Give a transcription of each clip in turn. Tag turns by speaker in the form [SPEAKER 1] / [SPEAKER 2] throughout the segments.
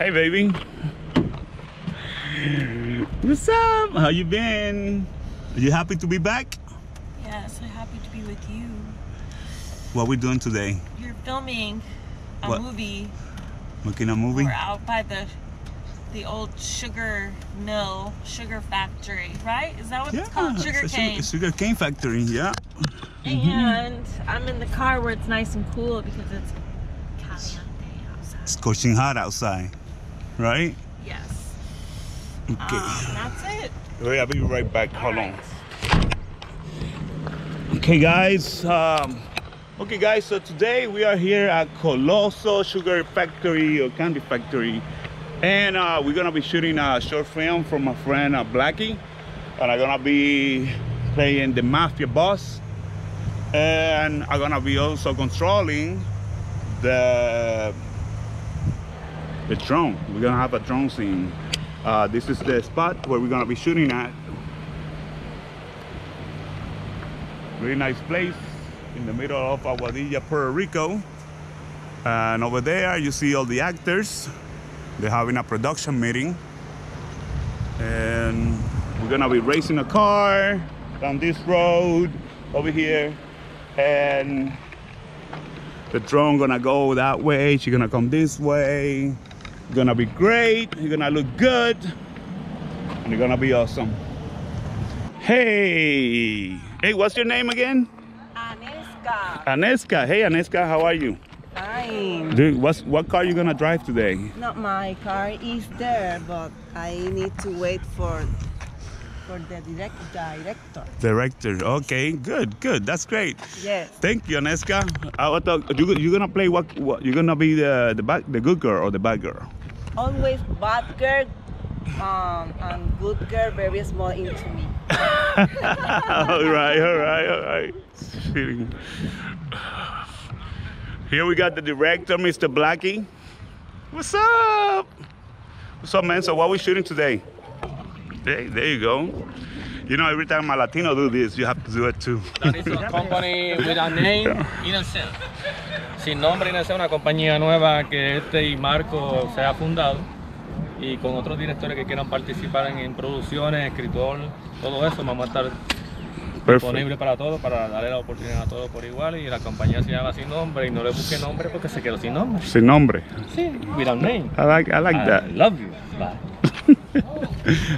[SPEAKER 1] Hey, baby. What's up? How you been? Are you happy to be back?
[SPEAKER 2] Yes, I'm happy to be with you.
[SPEAKER 1] What we doing today?
[SPEAKER 2] You're filming a
[SPEAKER 1] What?
[SPEAKER 2] movie.
[SPEAKER 1] Making a movie?
[SPEAKER 2] We're out by the the old sugar mill, sugar factory, right? Is that what it's called?
[SPEAKER 1] it's
[SPEAKER 2] Sugar
[SPEAKER 1] a
[SPEAKER 2] cane.
[SPEAKER 1] sugar cane factory. Yeah. Mm-hmm.
[SPEAKER 2] And I'm in the car where it's nice and cool because it's caliente outside.
[SPEAKER 1] It's scorching hot outside, right?
[SPEAKER 2] Yes.
[SPEAKER 1] Okay.
[SPEAKER 2] Um, that's it.
[SPEAKER 1] Wait, I'll be right back. Hold
[SPEAKER 2] All
[SPEAKER 1] on.
[SPEAKER 2] right.
[SPEAKER 1] Okay, guys. Um, okay, guys. So today we are here at Coloso Sugar Factory or Candy Factory, and uh, we're gonna be shooting a short film from my friend uh, Blackie, and I'm gonna be playing the mafia boss, and I'm gonna be also controlling the the drone. We're gonna have a drone scene. Uh, this is the spot where we're gonna be shooting at. Really nice place in the middle of Aguadilla, Puerto Rico. And over there you see all the actors. They're having a production meeting. And we're gonna be racing a car down this road over here. And the drone gonna go that way, she's gonna come this way. Gonna be great, you're gonna look good, and you're gonna be awesome. Hey, hey, what's your name again?
[SPEAKER 3] Aneska.
[SPEAKER 1] Aneska. Hey, Aneska, how are you?
[SPEAKER 3] Fine.
[SPEAKER 1] Dude, what's, what car you gonna drive today?
[SPEAKER 3] Not my car is there, but I need to wait for for the direct director.
[SPEAKER 1] Director. Okay, good, good. That's great.
[SPEAKER 3] Yes.
[SPEAKER 1] Thank you, Aneska. I thought you you gonna play what? What you're gonna be the the bad, the good girl or the bad girl?
[SPEAKER 3] Always bad girl um, and good girl very small into me.
[SPEAKER 1] all right, all right, all right. Shitting. Here we got the director, Mr. Blackie. What's up? What's up, man? So what are we shooting today? Hey, there you go. You know, every time a Latino do this, you have to do it too.
[SPEAKER 4] That is a company without name, Innocent. Sin nombre, Innocent, una compañía nueva que este y Marco se ha fundado y con otros directores que quieran participar en, en producciones, escritor, todo eso, vamos a estar disponibles para todos, para darle la oportunidad a todos por igual y la compañía se llama Sin Nombre y no le busque nombre porque se quedó sin nombre.
[SPEAKER 1] Sin nombre.
[SPEAKER 4] Sí, without name.
[SPEAKER 1] I like, I like
[SPEAKER 4] I
[SPEAKER 1] that.
[SPEAKER 4] love you. Bye.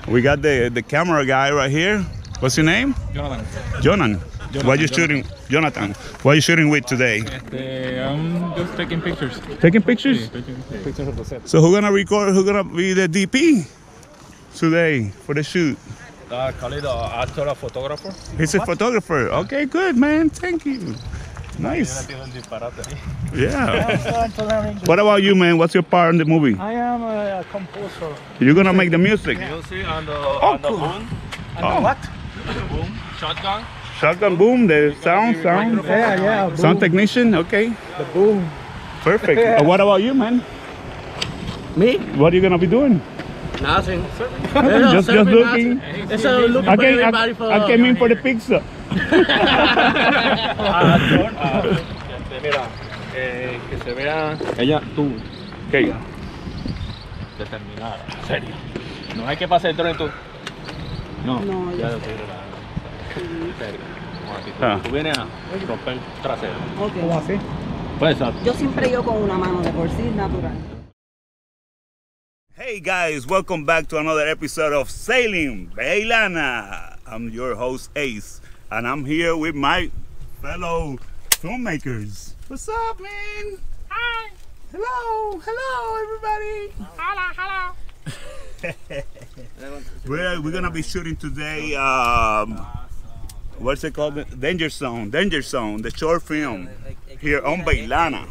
[SPEAKER 1] We got the the camera guy right here. What's your name?
[SPEAKER 4] Jonathan.
[SPEAKER 1] Jonan. what you shooting, Jonathan? What you shooting with today?
[SPEAKER 5] Este, I'm just taking pictures.
[SPEAKER 1] Taking pictures.
[SPEAKER 5] Pictures of the set.
[SPEAKER 1] So who gonna record? Who gonna be the DP today for the shoot?
[SPEAKER 4] Uh, Khalid, uh, actor, a photographer.
[SPEAKER 1] He's a photographer. Okay, good man. Thank you. Nice. Yeah. what about you, man? What's your part in the movie?
[SPEAKER 5] I am a composer.
[SPEAKER 1] You're gonna make the music.
[SPEAKER 4] Music and the,
[SPEAKER 1] Oh,
[SPEAKER 4] and the
[SPEAKER 1] cool.
[SPEAKER 4] boom,
[SPEAKER 1] Oh,
[SPEAKER 5] What?
[SPEAKER 4] boom, shotgun.
[SPEAKER 1] Shotgun boom. The sound, sound,
[SPEAKER 5] Yeah, yeah. Boom.
[SPEAKER 1] sound technician. Okay,
[SPEAKER 5] The boom.
[SPEAKER 1] perfect. Uh, what about you, man?
[SPEAKER 4] Me?
[SPEAKER 1] What are you gonna be doing?
[SPEAKER 4] Nothing.
[SPEAKER 1] just, just looking.
[SPEAKER 4] Eso look
[SPEAKER 1] I came, I, I came in for the pizza.
[SPEAKER 4] actor. este, mira, que se vea ella, tú,
[SPEAKER 1] Okay.
[SPEAKER 4] determinada, serio. No hay que pasar el tren tú. No,
[SPEAKER 3] No,
[SPEAKER 4] ya
[SPEAKER 3] yo
[SPEAKER 4] lo estoy grabando. Serio. Como
[SPEAKER 1] Ah.
[SPEAKER 4] tú vienes a romper trasero.
[SPEAKER 5] ¿Cómo
[SPEAKER 3] Ok.
[SPEAKER 5] así?
[SPEAKER 4] Pues exacto.
[SPEAKER 3] Yo siempre yo con una mano de por sí natural.
[SPEAKER 1] Hey guys, welcome back to another episode of Sailing Baylana. I'm your host Ace, and I'm here with my fellow filmmakers. What's up, man? Hi. Hello, hello, everybody. Hello, hello. we're we're gonna be shooting today. Um, what's it called? Danger Zone. Danger Zone, the short film here on Baylana.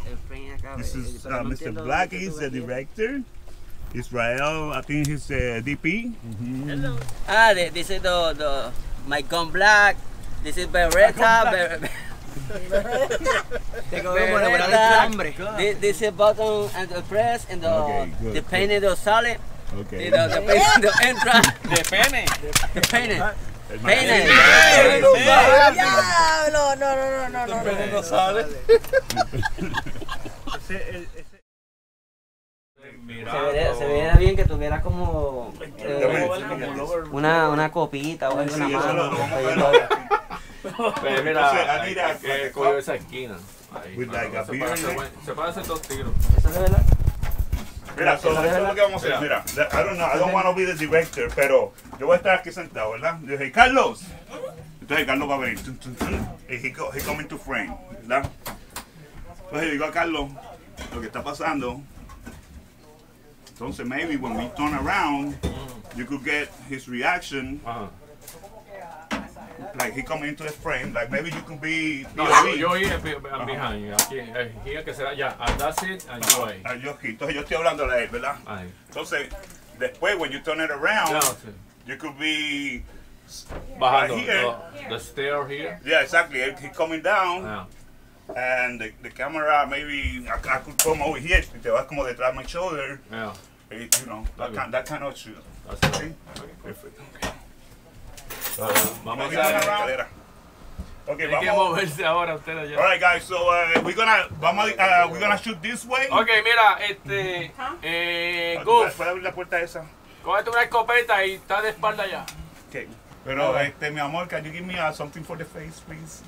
[SPEAKER 1] This is uh, Mr. Black. He's the director. Israel, I think he's the DP. Hello.
[SPEAKER 6] Ah, the, this is the, the my gun black. This is Beretta. Ber, Beretta. This, this is button and the press and the
[SPEAKER 1] Okay, good,
[SPEAKER 6] the painting the solid.
[SPEAKER 1] Okay.
[SPEAKER 6] The, the painting the entrance.
[SPEAKER 4] De pene.
[SPEAKER 6] The painting.
[SPEAKER 1] Pene.
[SPEAKER 6] Diablo. No, no, no, no, no. Pene no sale. Se veía bien que tuviera como eh, una, una copita o
[SPEAKER 1] alguna
[SPEAKER 6] mano.
[SPEAKER 4] Pero mira,
[SPEAKER 1] mira,
[SPEAKER 4] que cogió esa esquina. Se pueden hacer dos tiros.
[SPEAKER 6] ¿Eso es verdad?
[SPEAKER 1] Mira, so, eso es lo que vamos a hacer. Mira, I don't know, I don't want to be the director, pero yo voy a estar aquí sentado, ¿verdad? Yo dije, Carlos. Entonces Carlos va a venir. Y he, go, he come into frame, ¿verdad? Entonces yo digo a Carlos lo que está pasando. Entonces, maybe when we turn around, you could get his reaction,
[SPEAKER 4] Ajá.
[SPEAKER 1] Like he come into the frame, like maybe you could be
[SPEAKER 4] No, yo, yo here be- be- behind you. Aquí, eh, here que será ya. And that's it, and you ahí.
[SPEAKER 1] Ah, yo aquí. Entonces yo estoy hablando a él, ¿verdad?
[SPEAKER 4] Ahí.
[SPEAKER 1] Entonces, después, when you turn it around, you could be
[SPEAKER 4] Bajando.
[SPEAKER 1] Right here.
[SPEAKER 4] the, the stair here.
[SPEAKER 1] Yeah, exactly. He coming down,
[SPEAKER 4] Yeah.
[SPEAKER 1] and the, the camera maybe I, I could come over here. Te vas como detrás de my shoulder.
[SPEAKER 4] Yeah.
[SPEAKER 1] eh, You know, that
[SPEAKER 4] Okay.
[SPEAKER 1] kind, that kind of shoot.
[SPEAKER 4] That's it.
[SPEAKER 1] Perfect. Okay.
[SPEAKER 4] Vamos a hacer.
[SPEAKER 1] around. Okay,
[SPEAKER 4] Hay que
[SPEAKER 1] vamos.
[SPEAKER 4] moverse ahora ustedes ya.
[SPEAKER 1] All right, guys. So uh, we're gonna, vamos, a- uh, we're gonna shoot this way.
[SPEAKER 4] Ok, mira, este. Eh,
[SPEAKER 1] ¿Puedes
[SPEAKER 4] Goof,
[SPEAKER 1] puedes abrir la puerta esa?
[SPEAKER 4] cógete una escopeta y está de espalda ya.
[SPEAKER 1] Okay. Pero, este, mi amor, can you give me uh, something for the face, please?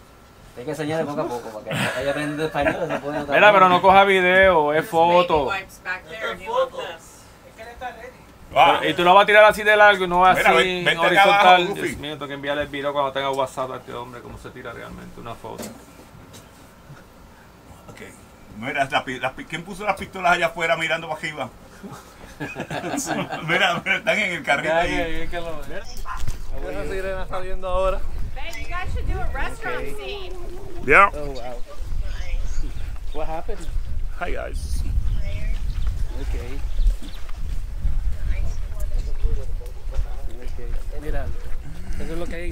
[SPEAKER 6] Hay que enseñarle poco a poco para que vaya aprendiendo español. Se puede notar
[SPEAKER 4] Mira, pero no coja video, es foto.
[SPEAKER 1] Ah,
[SPEAKER 4] Y tú lo vas a tirar así de largo y no vas
[SPEAKER 1] Mira,
[SPEAKER 4] así
[SPEAKER 1] ven- acá
[SPEAKER 4] horizontal.
[SPEAKER 1] abajo.
[SPEAKER 4] Dios mío, tengo que enviarle el video cuando tenga WhatsApp a este hombre, cómo se tira realmente una foto.
[SPEAKER 1] okay. Mira, la la ¿quién puso las pistolas allá afuera mirando para arriba? mira, mira, están en el carrito ahí.
[SPEAKER 5] Esa sirena está viendo ahora.
[SPEAKER 7] Babe, you guys should do a restaurant scene.
[SPEAKER 1] Yeah.
[SPEAKER 5] Oh, wow. What happened?
[SPEAKER 1] Hi, guys.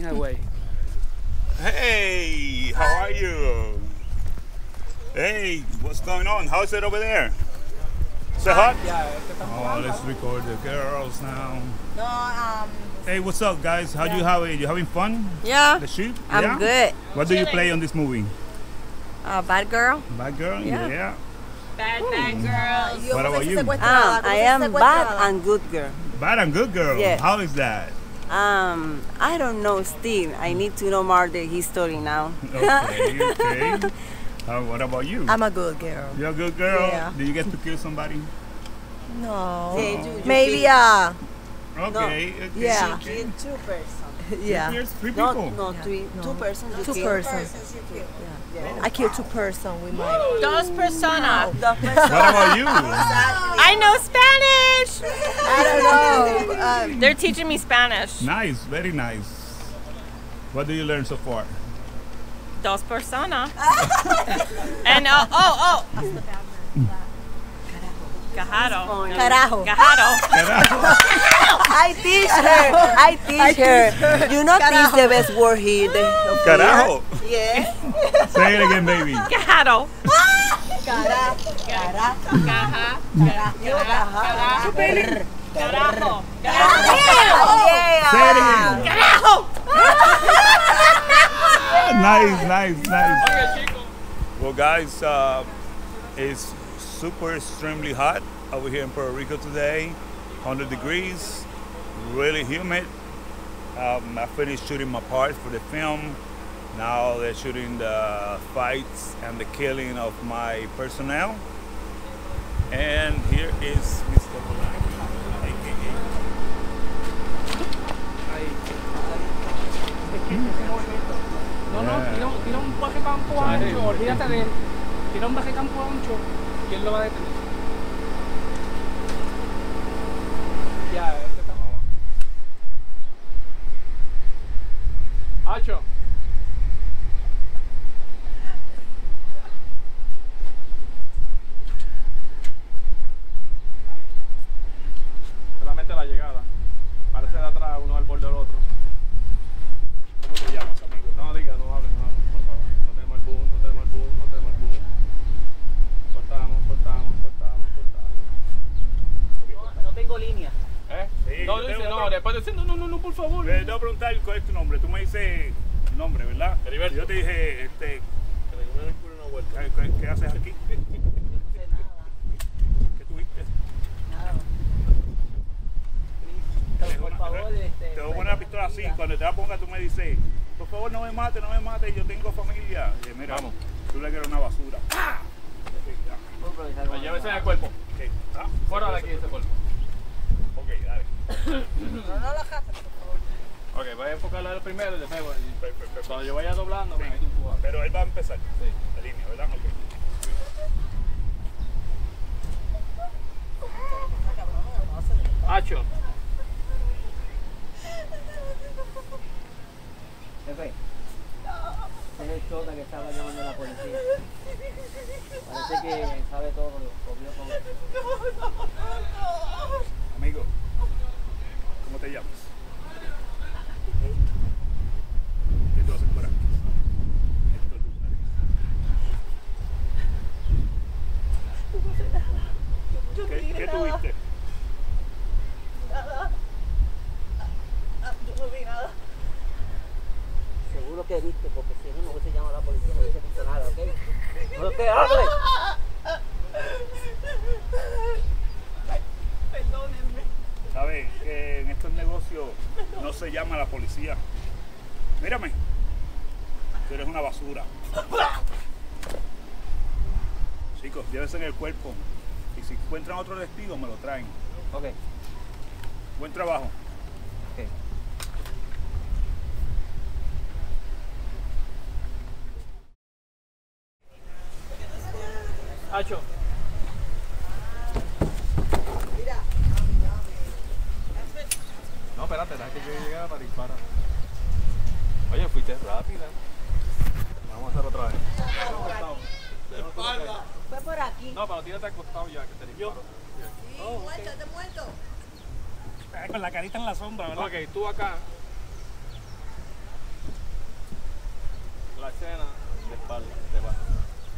[SPEAKER 5] Eso es lo que hay en Hawái.
[SPEAKER 1] Hey, how are you? Hey, what's going on? How's it over there? Is it hot? Yeah. Oh, let's record the girls now.
[SPEAKER 3] No, um,
[SPEAKER 1] Hey, what's up, guys? How do you have it? You having fun?
[SPEAKER 3] yeah,
[SPEAKER 1] The shoot?
[SPEAKER 3] I'm
[SPEAKER 1] yeah?
[SPEAKER 3] good.
[SPEAKER 1] What do you play on this movie?
[SPEAKER 3] Uh, bad girl.
[SPEAKER 1] Bad girl?
[SPEAKER 3] Yeah.
[SPEAKER 2] Bad, bad girls.
[SPEAKER 1] What about you?
[SPEAKER 3] Um, I am bad and good girl.
[SPEAKER 1] Bad and good girl.
[SPEAKER 3] Yeah.
[SPEAKER 1] How is that?
[SPEAKER 3] Um, I don't know still. I need to know more the history now.
[SPEAKER 1] Okay, okay. Uh, what about you?
[SPEAKER 8] I'm a good girl.
[SPEAKER 1] You're a good girl.
[SPEAKER 8] Yeah.
[SPEAKER 1] Did you get to kill somebody?
[SPEAKER 8] No.
[SPEAKER 3] Sí, you- you
[SPEAKER 8] Maybe,
[SPEAKER 3] kill-
[SPEAKER 8] uh,
[SPEAKER 1] Okay. okay.
[SPEAKER 8] Yeah.
[SPEAKER 3] Kill two persons.
[SPEAKER 8] yeah,
[SPEAKER 1] Here's three
[SPEAKER 3] No,
[SPEAKER 1] people.
[SPEAKER 3] no, three, two persons. you
[SPEAKER 8] two
[SPEAKER 3] kill.
[SPEAKER 8] persons. I killed two persons with my.
[SPEAKER 2] Dos personas.
[SPEAKER 3] The person.
[SPEAKER 1] What about you?
[SPEAKER 2] I know Spanish.
[SPEAKER 8] I don't know. Um,
[SPEAKER 2] They're teaching me Spanish.
[SPEAKER 1] nice, very nice. What do you learn so far?
[SPEAKER 2] Dos personas. and uh, oh, oh. Gajaro.
[SPEAKER 8] carajo.
[SPEAKER 2] Gajaro.
[SPEAKER 3] I teach her. I teach her. You know this is the best word here. The, of
[SPEAKER 1] Carajo.
[SPEAKER 3] here. Yeah.
[SPEAKER 1] Say it again, baby.
[SPEAKER 2] Gajaro.
[SPEAKER 3] Cara, cara,
[SPEAKER 2] Gaja.
[SPEAKER 3] yo, ajá.
[SPEAKER 2] Carajo.
[SPEAKER 3] Yeah.
[SPEAKER 1] Say it again.
[SPEAKER 2] Carajo.
[SPEAKER 1] nice, nice, nice. Well, guys, uh, it's super extremely hot over here in Puerto Rico today. 100 degrees, really humid. Um, I finished shooting my part for the film. Now they're shooting the fights and the killing of my personnel. And here is Mr. Bolaño, aka
[SPEAKER 5] No, no, tira, un- tira un baje campo ancho, olvídate de él. Tira un baje campo ancho él lo va a detener. Ya, este está. Hacho. por favor.
[SPEAKER 1] Te voy a preguntar cuál es tu nombre. Tú me dices nombre, ¿verdad? Yo te dije, este. ¿Qué, qué, haces aquí? nada. ¿Qué tuviste? Nada. Por favor, te voy a poner la pistola así. Cuando te la ponga, tú me dices, por favor, no me mate, no me mate. Yo tengo familia. Mira,
[SPEAKER 4] vamos.
[SPEAKER 1] Tú le quieres una basura. ¡Ah!
[SPEAKER 4] Llévese al cuerpo.
[SPEAKER 1] Fuera ah,
[SPEAKER 4] de aquí ese cuerpo.
[SPEAKER 1] Dale.
[SPEAKER 8] No, no lo jates, por favor.
[SPEAKER 4] Ok, voy a enfocarla al primero y después voy.
[SPEAKER 1] Pe- pe- pe-
[SPEAKER 4] Cuando yo vaya doblando, me
[SPEAKER 1] Sí.
[SPEAKER 4] ahí tú empujas.
[SPEAKER 1] Pero él va a empezar.
[SPEAKER 4] Sí.
[SPEAKER 1] La línea, ¿verdad? Ok.
[SPEAKER 4] Hacho.
[SPEAKER 6] Jefe, es el chota que estaba llamando a la policía. Parece que sabe todo, lo copió con
[SPEAKER 1] Amigo, botellamos. ¿Qué, ¿qué tuviste? Basura. Chicos, llévense en el cuerpo. Y si encuentran otro testigo, me lo traen.
[SPEAKER 6] Ok,
[SPEAKER 1] Buen trabajo.
[SPEAKER 6] ok.
[SPEAKER 4] Hacho. No, espérate, deja que yo llegue para disparar. Oye, fuiste rápida. Vamos a hacer otra vez.
[SPEAKER 8] Fue por aquí.
[SPEAKER 4] No, pero tírate al costado ya que te disparo.
[SPEAKER 8] Sí, muerto, te muerto.
[SPEAKER 5] Con la carita en la sombra, ¿verdad?
[SPEAKER 4] Ok, tú acá. La escena de espalda, de abajo.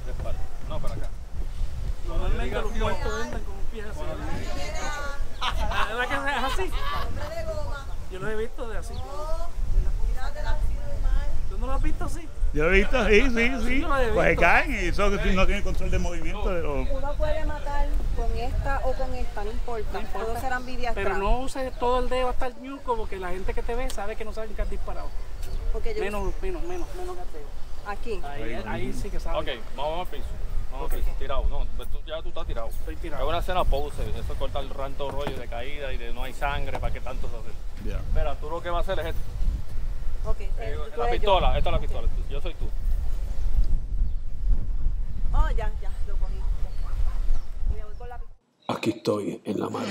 [SPEAKER 4] De espalda. No, para acá.
[SPEAKER 5] Normalmente los muertos entran con un pie así. ¿verdad? ¿Verdad que es así?
[SPEAKER 8] Hombre de goma.
[SPEAKER 5] Yo los he visto de así.
[SPEAKER 8] Oh, mírate la piscina del mar.
[SPEAKER 5] ¿Tú no lo has visto así?
[SPEAKER 1] Yo he visto, sí, sí, sí. Pues se caen y eso que no tienen control de movimiento.
[SPEAKER 8] Uno puede matar con esta o con esta, no importa.
[SPEAKER 5] No importa.
[SPEAKER 8] Todos serán.
[SPEAKER 5] Pero no uses todo el dedo hasta el ñuco porque la gente que te ve sabe que no saben que has disparado.
[SPEAKER 8] Porque yo
[SPEAKER 5] Menos, menos, menos, menos gateo.
[SPEAKER 8] aquí.
[SPEAKER 5] Ahí, ahí sí que saben.
[SPEAKER 4] Ok, vamos al piso. Vamos al piso. Tirado. No, pues tú- ya tú estás tirado.
[SPEAKER 5] Estoy
[SPEAKER 4] Es
[SPEAKER 5] tirado.
[SPEAKER 4] una escena pose. Eso corta el ranto rollo de caída y de no hay sangre. ¿Para qué tanto se hace? Espera, tú lo que vas a hacer es esto.
[SPEAKER 8] Ok. Eh,
[SPEAKER 4] eh, la
[SPEAKER 8] pistola, yo.
[SPEAKER 4] esta es la okay. pistola. Yo soy tú.
[SPEAKER 8] Oh, ya, ya, lo cogí. Y me voy con la pistola.
[SPEAKER 9] Aquí estoy, en la madre.